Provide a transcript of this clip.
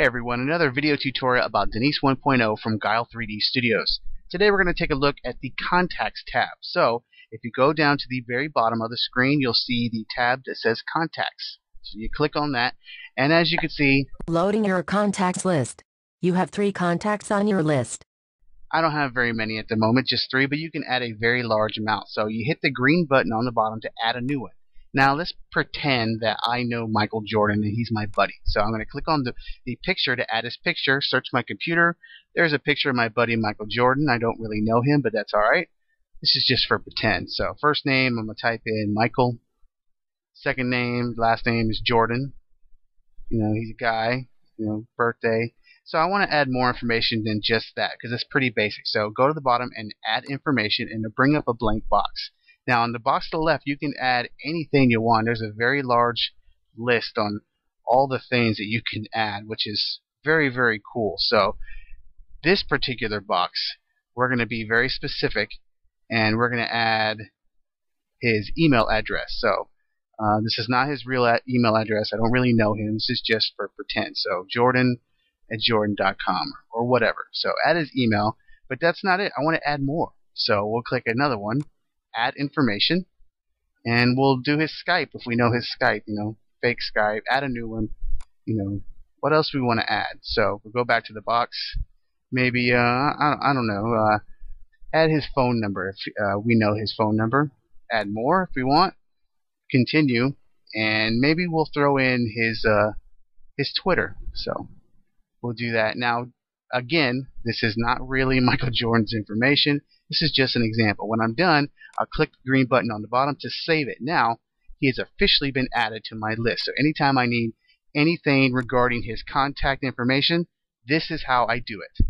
Hey everyone, another video tutorial about Denise 1.0 from Guile 3D Studios. Today we're going to take a look at the Contacts tab. So, if you go down to the very bottom of the screen, you'll see the tab that says Contacts. So you click on that, and as you can see, Loading your contacts list. You have three contacts on your list. I don't have very many at the moment, just three, but you can add a very large amount. So you hit the green button on the bottom to add a new one. Now let's pretend that I know Michael Jordan and he's my buddy. So I'm going to click on the, the picture to add his picture, search my computer. There's a picture of my buddy Michael Jordan. I don't really know him, but that's alright. This is just for pretend. So first name, I'm going to type in Michael. Second name, last name is Jordan. You know, he's a guy. You know, birthday. So I want to add more information than just that because it's pretty basic. So go to the bottom and add information and bring up a blank box. Now on the box to the left, you can add anything you want. There's a very large list on all the things that you can add, which is very, very cool. So this particular box, we're going to be very specific, and we're going to add his email address. So uh, this is not his real email address. I don't really know him. This is just for pretend. So Jordan at jordan.com or whatever. So add his email, but that's not it. I want to add more. So we'll click another one add information, and we'll do his Skype if we know his Skype, you know, fake Skype, add a new one, you know, what else we want to add. So we'll go back to the box, maybe, uh, I, I don't know, uh, add his phone number if uh, we know his phone number, add more if we want, continue, and maybe we'll throw in his, uh, his Twitter. So we'll do that. Now, again, this is not really Michael Jordan's information. This is just an example. When I'm done, I'll click the green button on the bottom to save it. Now, he has officially been added to my list. So anytime I need anything regarding his contact information, this is how I do it.